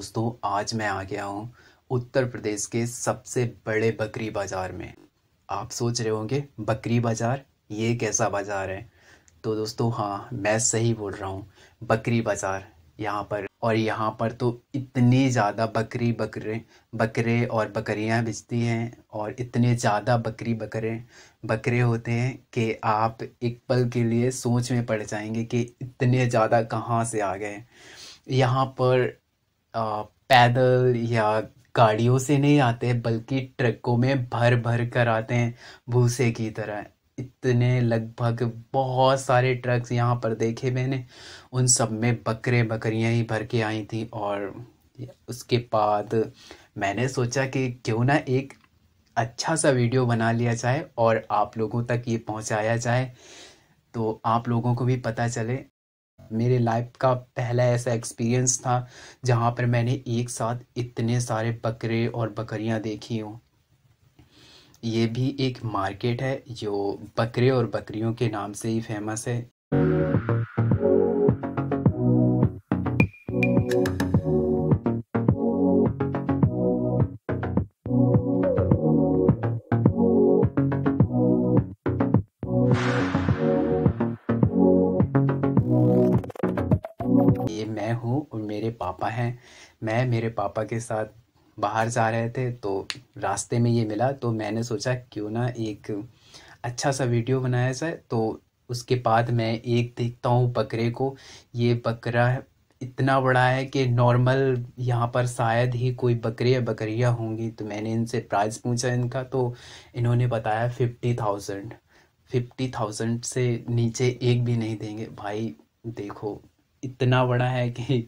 दोस्तों, आज मैं आ गया हूँ उत्तर प्रदेश के सबसे बड़े बकरी बाज़ार में। आप सोच रहे होंगे, बकरी बाज़ार? ये कैसा बाज़ार है? तो दोस्तों हाँ मैं सही बोल रहा हूँ, बकरी बाज़ार यहाँ पर। और यहाँ पर तो इतनी ज़्यादा बकरी बकरे बकरे और बकरियाँ बिचती हैं और इतने ज़्यादा बकरी बकरे बकरे होते हैं कि आप एक पल के लिए सोच में पड़ जाएँगे कि इतने ज़्यादा कहाँ से आ गए। यहाँ पर पैदल या गाड़ियों से नहीं आते बल्कि ट्रकों में भर भर कर आते हैं, भूसे की तरह। इतने लगभग बहुत सारे ट्रक्स यहाँ पर देखे मैंने। उन सब में बकरे बकरियाँ ही भर के आई थी और उसके बाद मैंने सोचा कि क्यों ना एक अच्छा सा वीडियो बना लिया जाए और आप लोगों तक ये पहुँचाया जाए। तो आप लोगों को भी पता चले मेरे लाइफ का पहला ऐसा एक्सपीरियंस था, जहाँ पर मैंने एक साथ इतने सारे बकरे और बकरियाँ देखी हूँ। ये भी एक मार्केट है, जो बकरे और बकरियों के नाम से ही फ़ेमस है। ये मैं हूँ और मेरे पापा हैं। मैं मेरे पापा के साथ बाहर जा रहे थे तो रास्ते में ये मिला तो मैंने सोचा क्यों ना एक अच्छा सा वीडियो बनाया जाए। तो उसके बाद मैं एक देखता हूँ बकरे को। ये बकरा इतना बड़ा है कि नॉर्मल यहाँ पर शायद ही कोई बकरी या बकरियाँ होंगी। तो मैंने इनसे प्राइस पूछा इनका तो इन्होंने बताया फिफ्टी थाउज़ेंड। फिफ्टी थाउज़ेंड से नीचे एक भी नहीं देंगे। भाई देखो इतना बड़ा है कि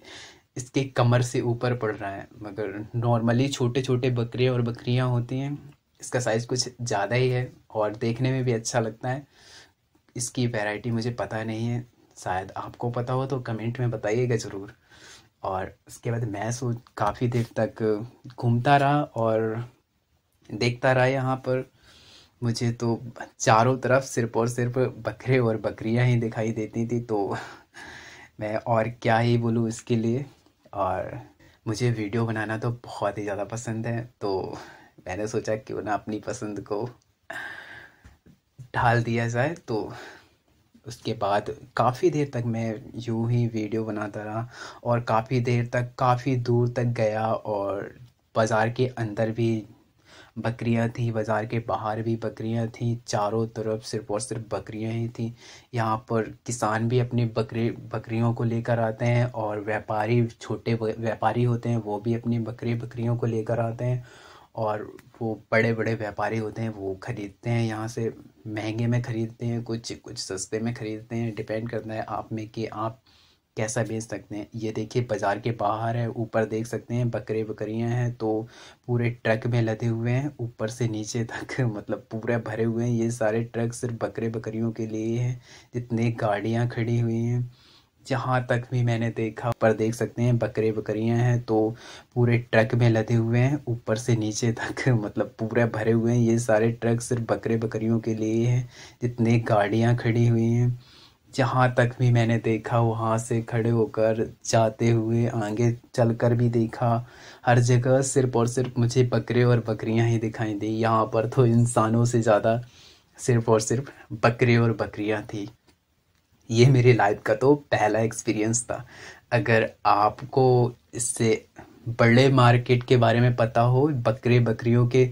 इसके कमर से ऊपर पड़ रहा है। मगर नॉर्मली छोटे छोटे बकरे और बकरियाँ होती हैं, इसका साइज़ कुछ ज़्यादा ही है और देखने में भी अच्छा लगता है। इसकी वैरायटी मुझे पता नहीं है। शायद आपको पता हो तो कमेंट में बताइएगा ज़रूर। और उसके बाद मैं सोच काफ़ी देर तक घूमता रहा और देखता रहा यहाँ पर। मुझे तो चारों तरफ़ सिर्फ़ और सिर्फ़ बकरे और बकरियाँ ही दिखाई देती थी तो मैं और क्या ही बोलूँ इसके लिए। और मुझे वीडियो बनाना तो बहुत ही ज़्यादा पसंद है तो मैंने सोचा क्यों ना अपनी पसंद को ढाल दिया जाए। तो उसके बाद काफ़ी देर तक मैं यूँ ही वीडियो बनाता रहा और काफ़ी देर तक, काफ़ी दूर तक गया और बाज़ार के अंदर भी बकरियाँ थी, बाज़ार के बाहर भी बकरियाँ थी, चारों तरफ़ सिर्फ़ और सिर्फ़ बकरियाँ ही थी। यहाँ पर किसान भी अपनी बकरे, बकरियों को लेकर आते हैं और व्यापारी, छोटे व्यापारी होते हैं, वो भी अपनी बकरी, बकरियों को लेकर आते हैं और वो बड़े बड़े व्यापारी होते हैं, वो ख़रीदते हैं यहाँ से। महँगे में ख़रीदते हैं, कुछ कुछ सस्ते में ख़रीदते हैं, डिपेंड करता है आप में कि आप कैसा बेच सकते हैं? ये देखिए, बाज़ार के बाहर है, ऊपर देख सकते हैं बकरे बकरियाँ हैं तो पूरे ट्रक में लदे हुए हैं, ऊपर से नीचे तक मतलब पूरे भरे हुए हैं। ये सारे ट्रक सिर्फ़ बकरे बकरियों के लिए हैं, जितनी गाड़ियाँ खड़ी हुई हैं। जहाँ तक भी मैंने देखा, ऊपर देख सकते हैं बकरे बकरियाँ हैं तो पूरे ट्रक में लदे हुए हैं, ऊपर से नीचे तक मतलब पूरे भरे हुए हैं। ये सारे ट्रक सिर्फ़ बकरे बकरियों के लिए हैं, जितनी गाड़ियाँ खड़ी हुई हैं। जहाँ तक भी मैंने देखा, वहाँ से खड़े होकर जाते हुए आगे चलकर भी देखा। हर जगह सिर्फ़ और सिर्फ़ मुझे बकरे और बकरियाँ ही दिखाई दी। यहाँ पर तो इंसानों से ज़्यादा सिर्फ़ और सिर्फ़ बकरे और बकरियाँ थी। ये मेरी लाइफ का तो पहला एक्सपीरियंस था। अगर आपको इससे बड़े मार्केट के बारे में पता हो, बकरे बकरियों के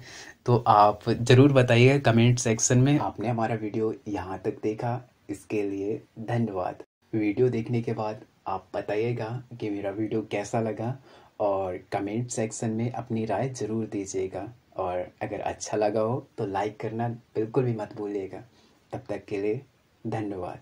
तो आप ज़रूर बताइएगा। कमेंट सेक्शन में आपने हमारा वीडियो यहाँ तक देखा। इसके लिए धन्यवाद। वीडियो देखने के बाद आप बताइएगा कि मेरा वीडियो कैसा लगा और कमेंट सेक्शन में अपनी राय ज़रूर दीजिएगा। और अगर अच्छा लगा हो तो लाइक करना बिल्कुल भी मत भूलिएगा। तब तक के लिए धन्यवाद।